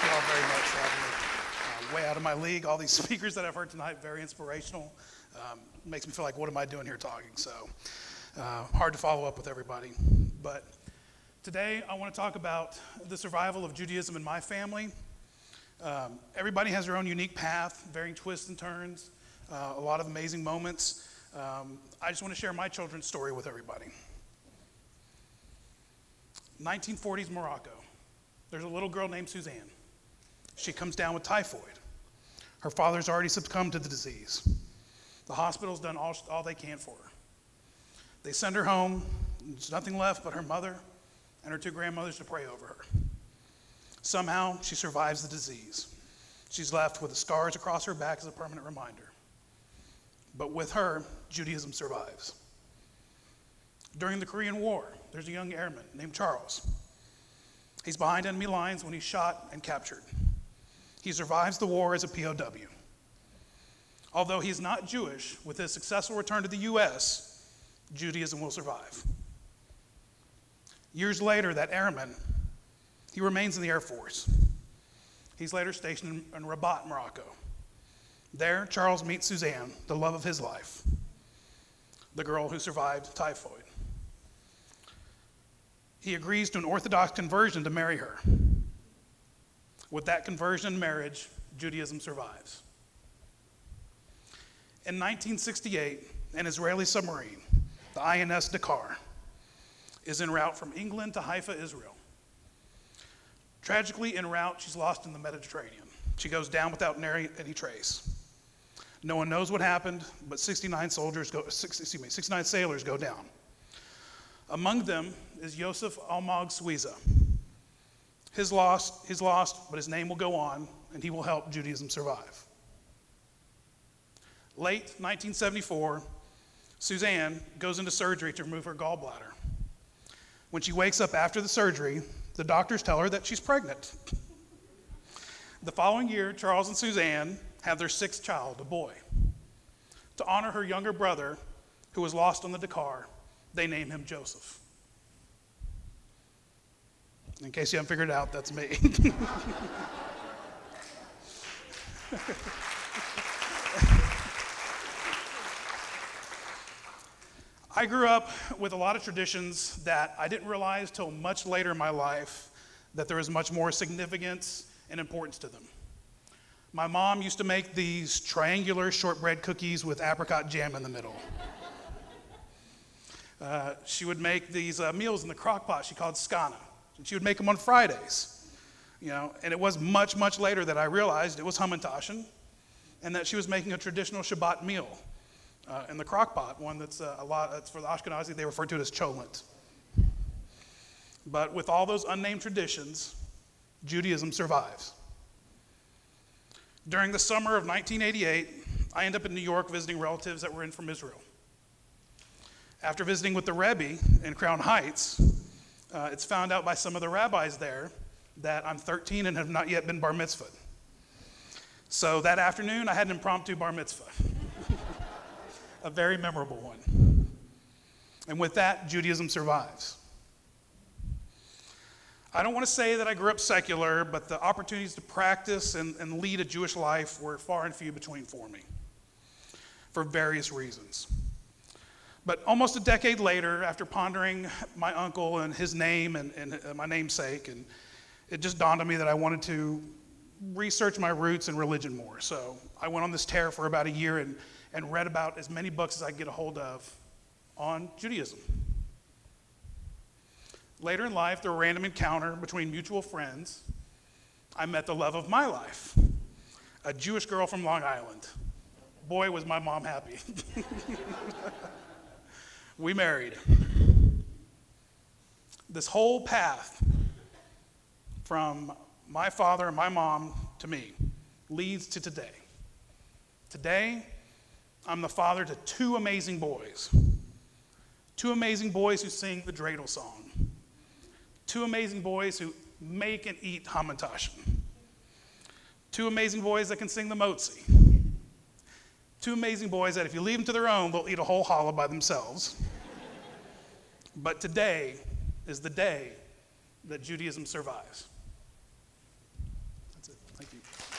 Thank you all very much for having me. Uh, way out of my league. All these speakers that I've heard tonight, very inspirational. Um, makes me feel like, what am I doing here talking? So uh, hard to follow up with everybody. But today I want to talk about the survival of Judaism in my family. Um, everybody has their own unique path, varying twists and turns, uh, a lot of amazing moments. Um, I just want to share my children's story with everybody. 1940s Morocco. There's a little girl named Suzanne. She comes down with typhoid. Her father's already succumbed to the disease. The hospital's done all, all they can for her. They send her home. There's nothing left but her mother and her two grandmothers to pray over her. Somehow, she survives the disease. She's left with the scars across her back as a permanent reminder. But with her, Judaism survives. During the Korean War, there's a young airman named Charles. He's behind enemy lines when he's shot and captured. He survives the war as a POW. Although he's not Jewish, with his successful return to the U.S., Judaism will survive. Years later, that airman, he remains in the Air Force. He's later stationed in, Rabat, Morocco. There, Charles meets Suzanne, the love of his life, the girl who survived typhoid. He agrees to an Orthodox conversion to marry her. With that conversion and marriage, Judaism survives. In 1968, an Israeli submarine, the INS Dakar, is en route from England to Haifa, Israel. Tragically, en route, she's lost in the Mediterranean. She goes down without any trace. No one knows what happened, but 69 soldiers go, excuse me, 69 sailors go down. Among them is Yosef Almag Suiza. His lost, he's lost, but his name will go on, and he will help Judaism survive. Late 1974, Suzanne goes into surgery to remove her gallbladder. When she wakes up after the surgery, the doctors tell her that she's pregnant. The following year, Charles and Suzanne have their sixth child, a boy. To honor her younger brother, who was lost on the Dakar, they name him Joseph. In case you haven't figured it out, that's me. I grew up with a lot of traditions that I didn't realize till much later in my life that there was much more significance and importance to them. My mom used to make these triangular shortbread cookies with apricot jam in the middle. Uh, she would make these uh, meals in the crock pot she called skana. And she would make them on Fridays. You know, and it was much, much later that I realized it was hamantaschen and that she was making a traditional Shabbat meal uh, in the crock pot, one that's uh, a lot, that's for the Ashkenazi, they refer to it as cholent. But with all those unnamed traditions, Judaism survives. During the summer of 1988, I end up in New York visiting relatives that were in from Israel. After visiting with the Rebbe in Crown Heights, uh, it's found out by some of the rabbis there that I'm 13 and have not yet been bar mitzvah. So that afternoon, I had an impromptu bar mitzvah, a very memorable one. And with that, Judaism survives. I don't want to say that I grew up secular, but the opportunities to practice and, and lead a Jewish life were far and few between for me for various reasons. But almost a decade later, after pondering my uncle and his name and, and uh, my namesake, and it just dawned on me that I wanted to research my roots and religion more. So I went on this tear for about a year and, and read about as many books as I could get a hold of on Judaism. Later in life, through a random encounter between mutual friends, I met the love of my life, a Jewish girl from Long Island. Boy, was my mom happy. we married. This whole path from my father and my mom to me leads to today. Today, I'm the father to two amazing boys. Two amazing boys who sing the dreidel song. Two amazing boys who make and eat hamantaschen. Two amazing boys that can sing the motzi. Two amazing boys that if you leave them to their own, they'll eat a whole challah by themselves. But today is the day that Judaism survives. That's it. Thank you.